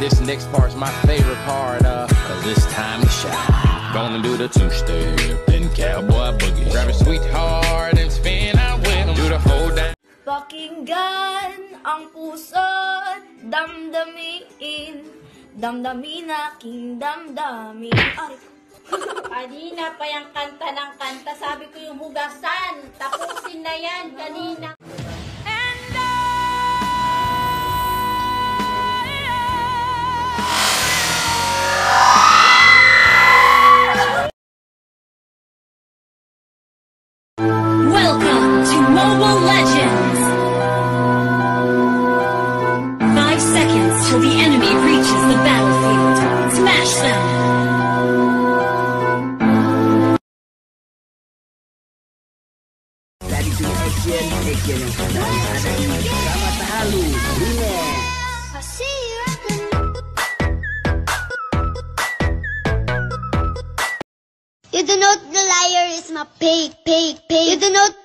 next part's my favorite part, uh, cause it's time to shine. Gonna do the two-step and cowboy boogie. Grab a sweetheart and spin out with 'em. Do the whole dance. Pakinggan ang puso't damdamin Damdamin aking damdamin Aray ko. Kanina pa yung kanta ng kanta. Sabi ko yung hugasan. Tapusin na yan kanina. To Mobile Legends! Five seconds till the enemy reaches the battlefield. Smash them! Action, action yang sedang ada ini Sama Remix You do not the liar is my pig, pig, pig. You do not.